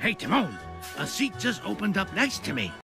Hey, Timon, a seat just opened up next to me.